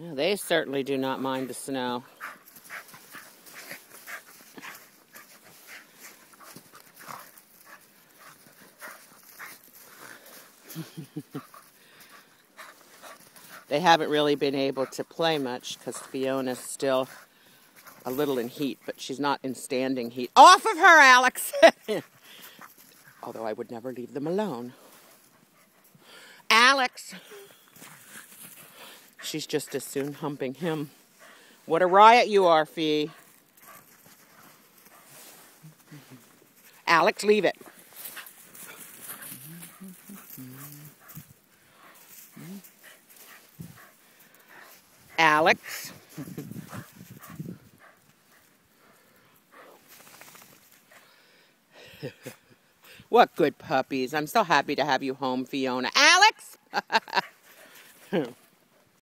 They certainly do not mind the snow. they haven't really been able to play much because Fiona's still a little in heat, but she's not in standing heat. Off of her, Alex! Although I would never leave them alone. Alex! She's just as soon humping him. What a riot you are, Fee. Alex, leave it. Alex. what good puppies. I'm so happy to have you home, Fiona. Alex!